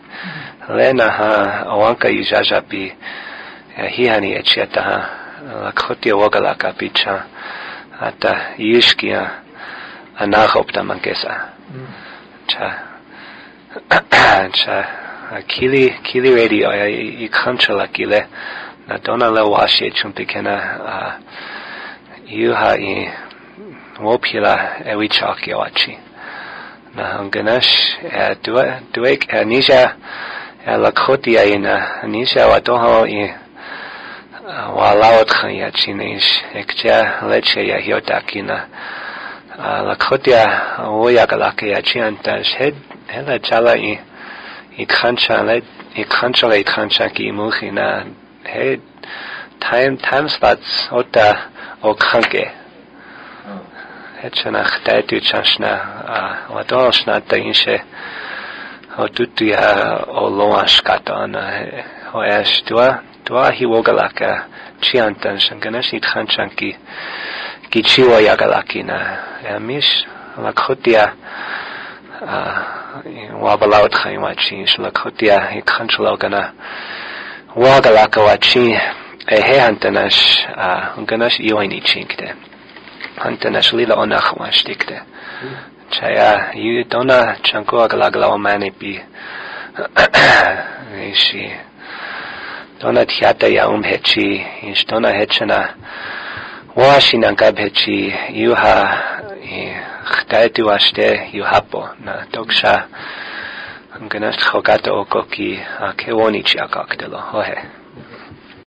Speaker 3: Lena ha awanka i jajapi. Hihani ecsieta ha. Lakhoti ogalaka picha. Ata yishkia. Anahopta mankesa. Cha. Cha. Kili, kili radio, i kanchala kile, na dona le washe chumpikena, uh, yuha i wopila e wichak yawachi. Nahang Ganesh e duek e nisha e lakhotia ina nisha watoho i walaot e, khaya chinish ekcha leche ya hyotakina e, lakhotia oya kalake ya chianta shed hela chala i ikhancha le ikhancha le ikhancha ki mukhina he time time slots ota og kranke. Hetchenach tajtuchanshna a wadalshna tainshe ho tutuya o loashkatana ho esh dua dua hiwogalaka chiantan shanganesh itchanchanki kichiwa yagalakina amish lakhutia wabalaut chaimachin shlakhutia itchanchalogana wagalaka wachin he hantanash hantanash yoinichinkte hantanash lila onachwashtikte chaya yutona chanko aglagla omane pi. Ishi dona tiata ya umhechi ish dona hechana washinangabhechi yuha khtaeti washte yuhapo na toksha hantanash khogato okoki akewonichi akaktelo hohe